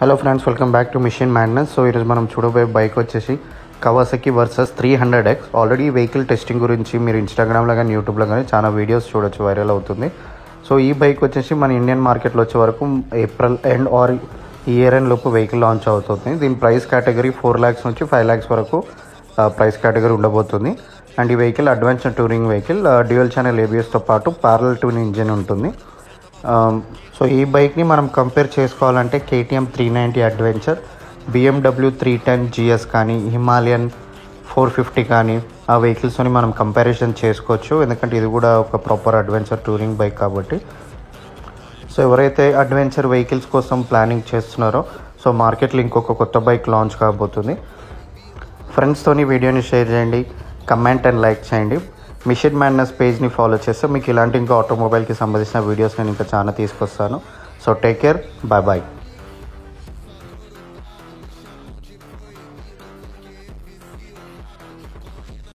Hello friends welcome back to mission madness. So ఈరోజు మనం చూడబోయే బైక్ వచ్చేసి Kawasaki versus three hundred X. Already vehicle testing గురించి మీరు ఇన్స్టాగ్రామ్లో కానీ యూట్యూబ్లో కానీ చాలా వీడియోస్ చూడొచ్చు వైరల్ అవుతుంది. సో ఈ బైక్ వచ్చేసి మన ఇండియన్ మార్కెట్లో వచ్చే వరకు April end or year end లోపు వెహికల్ లాంచ్ అవుతుంది. దీని ప్రైస్ కేటగిరీ ఫోర్ ల్యాక్స్ నుంచి ఫైవ్ ల్యాక్స్ వరకు ప్రైస్ కేటగిరీ ఉండబోతుంది. అండ్ ఈ vehicle adventure touring vehicle dual channel ఏబిఎస్తో పాటు ప్యారల్ ట్యూన్ ఇంజిన్ ఉంటుంది. సో ఈ బైక్ని మనం కంపేర్ చేసుకోవాలంటే KTM three ninety adventure BMW three ten GS కానీ హిమాలయన్ ఫోర్ ఫిఫ్టీ కానీ ఆ వెహికల్స్ని మనం కంపారిజన్ చేసుకోవచ్చు. ఎందుకంటే ఇది కూడా ఒక ప్రాపర్ అడ్వెంచర్ టూరింగ్ బైక్ కాబట్టి. సో ఎవరైతే అడ్వెంచర్ వెహికల్స్ కోసం ప్లానింగ్ చేస్తున్నారో సో మార్కెట్లో ఇంకొక కొత్త బైక్ లాంచ్ కాబోతుంది. ఫ్రెండ్స్తోని వీడియోని షేర్ చేయండి. కమెంట్ అండ్ లైక్ చేయండి. మిషన్ మ్యాన్నెస్ పేజ్ని ఫాలో చేస్తే మీకు ఇలాంటి ఇంకా ఆటోమొబైల్కి సంబంధించిన వీడియోస్ నేను ఇంకా చాలా తీసుకొస్తాను so take care bye bye